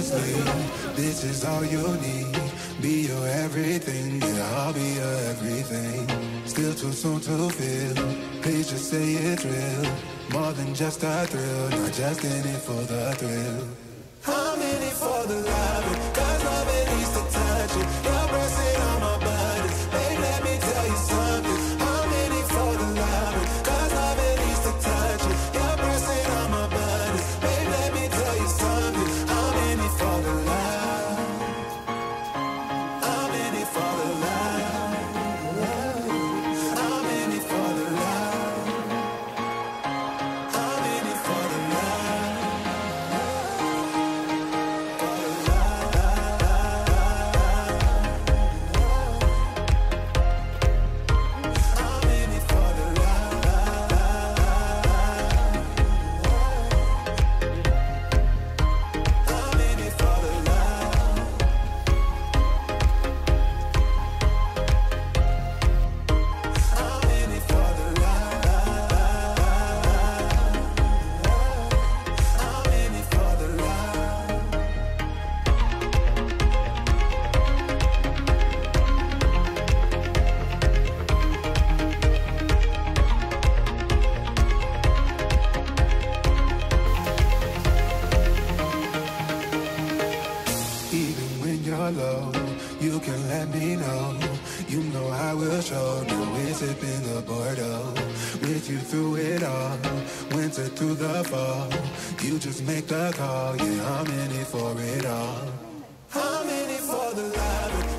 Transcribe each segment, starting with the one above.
mislead. This is all you need. Be your everything, yeah, I'll be your everything. Still too soon to feel. Please just say it's real. More than just a thrill, not just in it for the thrill. I'm in it for the love, cause love sipping the Bordeaux. With you through it all, winter through the fall. You just make the call. Yeah, I'm in it for it all. I'm in it for the love,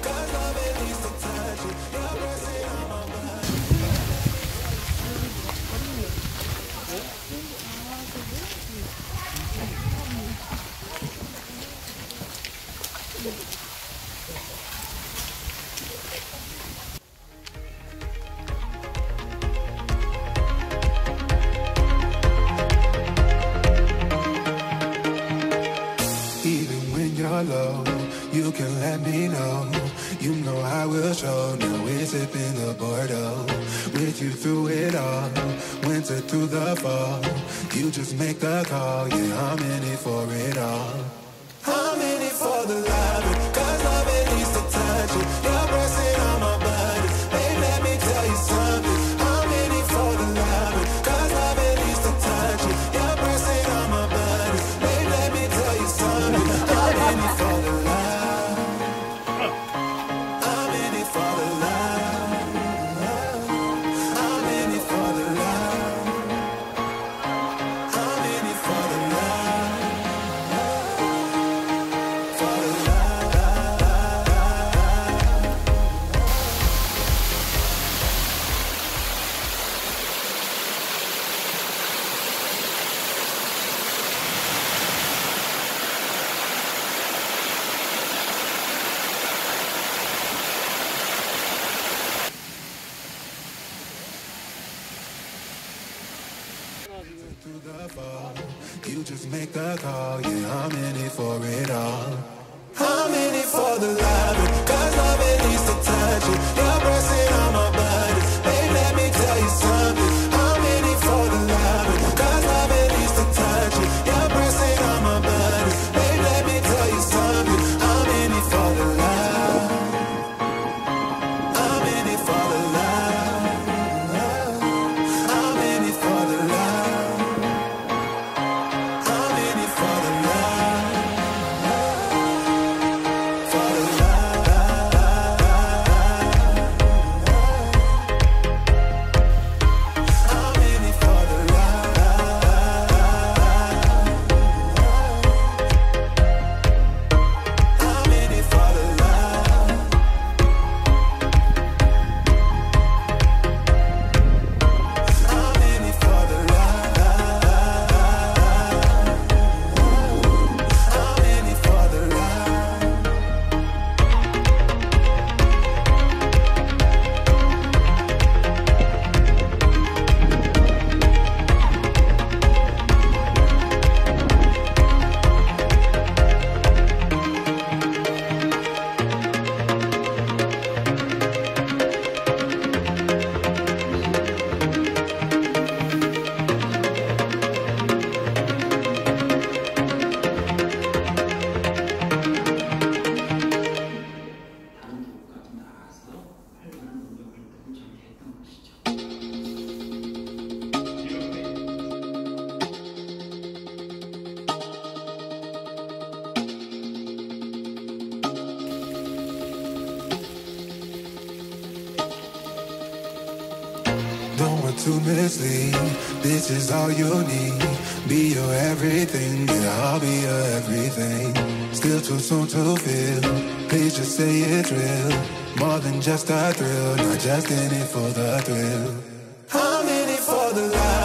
you're low, you can let me know. You know I will show. Now we're sipping the Bordeaux. With you through it all, winter through the fall. You just make the call. Yeah, I'm in it for it all. I'm in it for the love, cause love it needs to touch it. Your breath on You just make the call, yeah, I'm in it for it all. I'm in it for the love, to mislead. This is all you need. Be your everything, yeah, I'll be your everything. Still too soon to feel. Please just say it's real. More than just a thrill, not just in it for the thrill. I'm in it for the life.